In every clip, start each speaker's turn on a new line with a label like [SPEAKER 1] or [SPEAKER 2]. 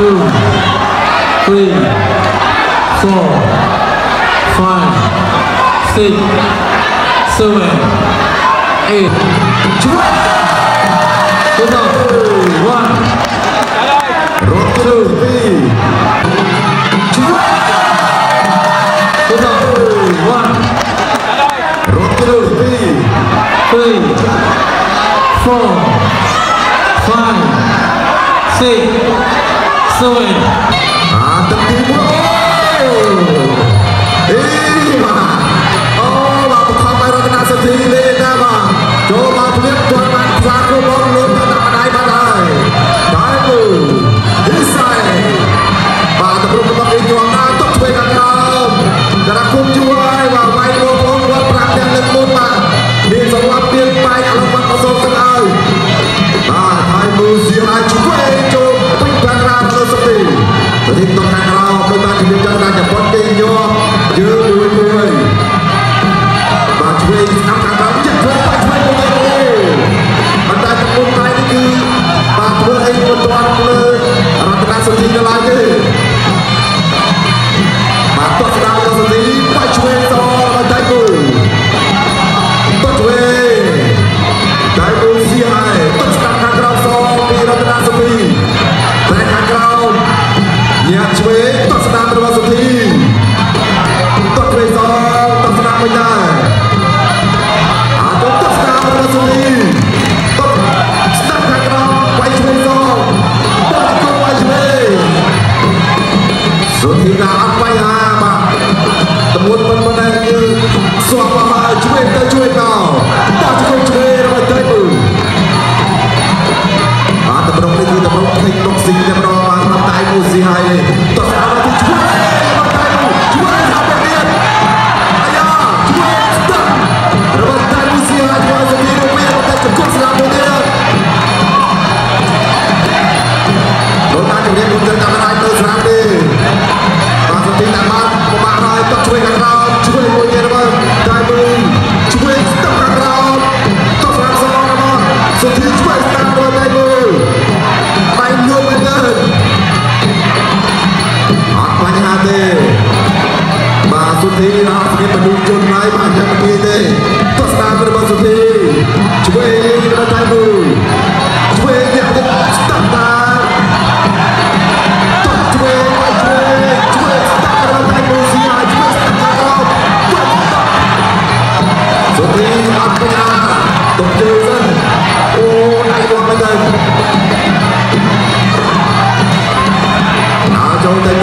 [SPEAKER 1] two, three, four, five, six, seven, eight, twelve. Good one.
[SPEAKER 2] Round two. Halloween.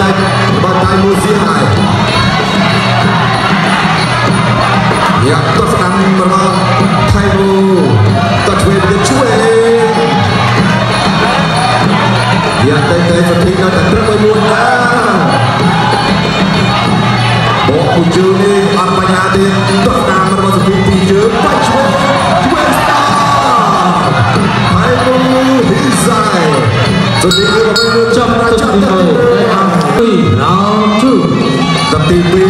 [SPEAKER 2] យបាត់ដៃមួយសៀងដែរយ៉ាប់ទៅស្ដាំមករកថៃវូតឆ្វេងទៅជួយយ៉ាប់ទៅទៅសុធីនៅតែត្រឹមមួយមួយដែរបងគូជើងនេះអត់បញ្ញាទេទៅស្ដាំរបស់សុធីពីរជើងបាច់ឆ្វេងឆ្វេងស្ដាថៃវូហ៊ីសៃសុធីរបស់មួយចាប់ដល់ចាប់ទៅ happy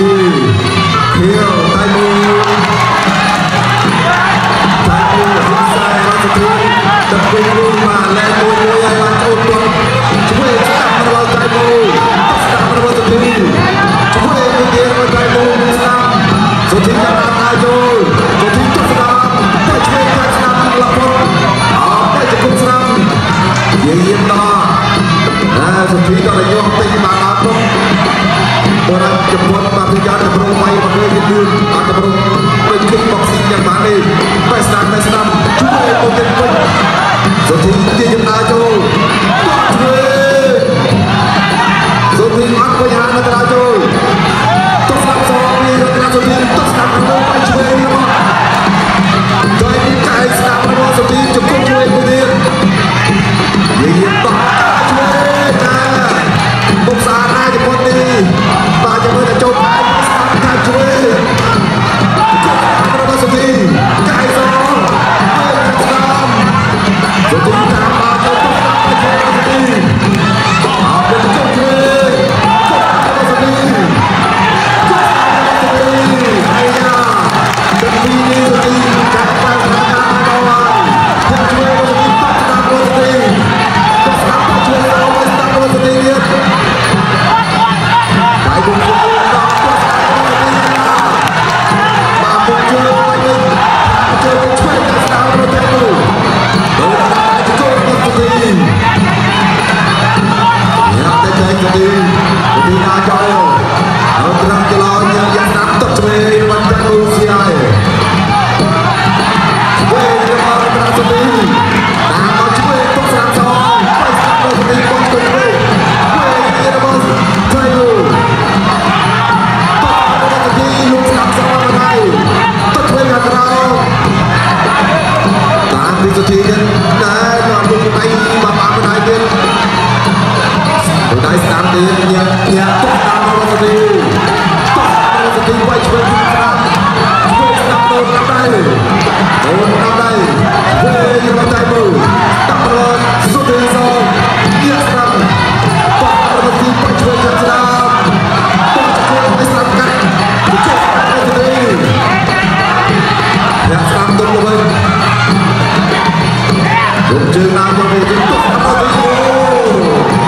[SPEAKER 2] ជើងដើរមកវិញទុកអត់ទៅអូ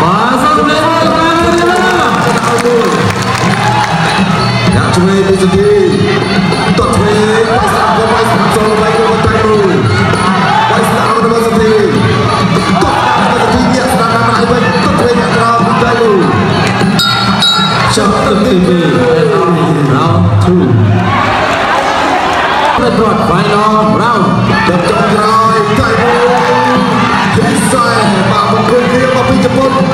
[SPEAKER 1] Pasang lebar kanan dia.
[SPEAKER 2] ដាក់មួយយ៉ាជួយទៅសុធីតត់ជួយបាច់ស្រាប់ក៏បាច់ស្រាប់ចូលវិញក៏តែមួយ Vai estar no nosso time. Toca no nosso time, está na mais vai todo ele atrás do Belo.
[SPEAKER 1] Shot the TV. Round two. The broad final round.
[SPEAKER 2] Chậm chậm rồi, chạy vô. Cái sai mà một người kia mà bị chụp bóng.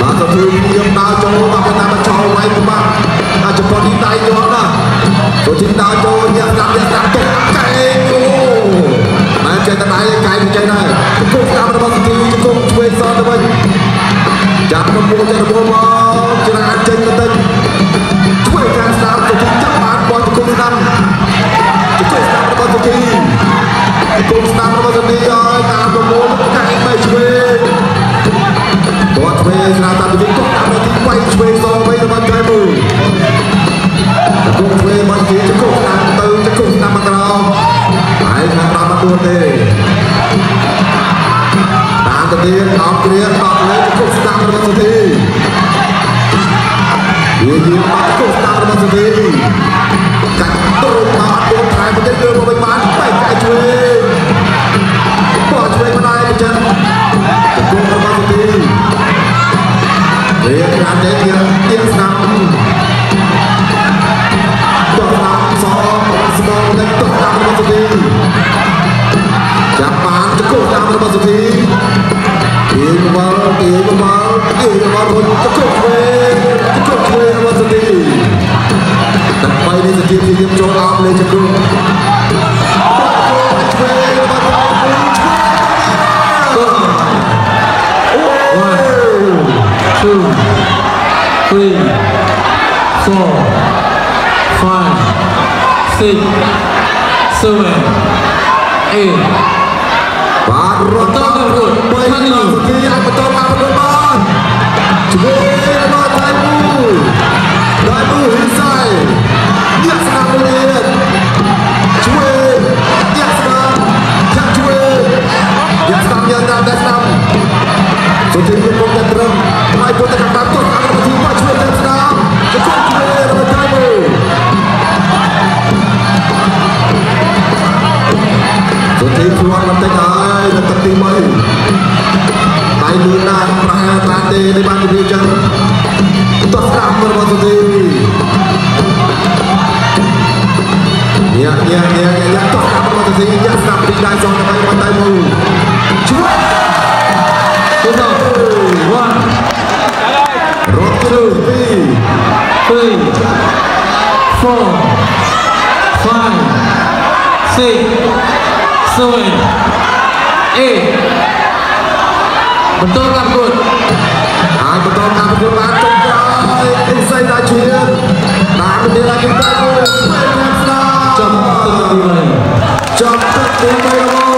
[SPEAKER 2] Đã có thương nghiêm đau cho mà cái nào mà cho quay của bạn. Đã chụp bóng đi tay cho đó. Số chính đau cho nhà làm nhà làm tục cái ô. Mà chạy ta đáy cái cái này. Chụp bóng làm nó bao giờ chụp bóng quay sao nó vậy. ចាប់មកមួយចាប់មកមកច្រាចេញទៅជួយការស្ដាប់ទៅចាប់បានបោះទៅគុំស្ដាប់ជួយស្ដាប់របស់ទៅ ទេតាមទៅទៀតអោបគ្រាតបលើគុកស្ដាប់របស់សុធីវាយាមបាត់គុកស្ដាប់របស់សុធីកាច់ទូចមកអត់ដួលខែប្រទេសលើមកវិញបានបែកកាច់ជួយបោះជួយមិនដែរចឹងគុករបស់សុធីវាខាងនេះទៀតទៀតស្ដាប់បោះស្ដាប់សងស្មងទៅទុកស្គោលតាមរបស់សុភីទាញបាល់ទាញបាល់ទាញបាល់ពុនកកឆ្វេងកកឆ្វេងរបស់សុភីដល់បីនេះសុភីព្យាយាមចូលអម
[SPEAKER 1] លេចគ្រូ3 4 5 6 7 8
[SPEAKER 2] បាទរត់ដល់រួចបីនាទីឲ្យបន្តការប្រកួតបានជួយដល់ដៃមូដៃមូហ៊ីសៃយ៉ាស្នាមនេះជួយយ៉ាស្នាមចាក់ជួយយ៉ាស្នាមយ៉ាតាមតែស្នាមសុធីគុំតែត្រឹមហើយពុទ្ធ ទេនេះបាននិយាយចឹងតោះស្ដាប់របស់សុធីញ៉ាញ៉ាញ៉ាញ៉ាតោះស្ដាប់របស់សុធីញ៉ាស្ដាប់ពីដៃសងដើម្បីបានដៃមួយជួយ
[SPEAKER 1] Two, one,
[SPEAKER 2] រត់ទៅទី
[SPEAKER 1] three, four, five, six, seven, eight. Betul tak Bud?
[SPEAKER 2] ហើយបន្តការប្រកួតបានចុងក្រោយអ៊ីសៃដាឈៀនតាមទៅដល់គេទៅស្វែងរកស្ដាប់
[SPEAKER 1] Jom kita dimulai.
[SPEAKER 2] ចាប់ទឹកទី3របស់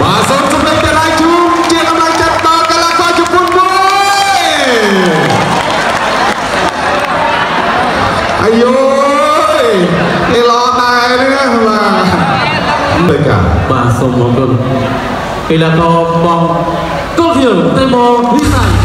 [SPEAKER 2] បាទសូមជម្រាបទៅដល់ជូនជាកម្លាំងចិត្តដល់កីឡាករជប៉ុនមួយអាយយនេះឡដែរនេះបាទមិនកា
[SPEAKER 1] เดี่ยวแตงโมวิสัย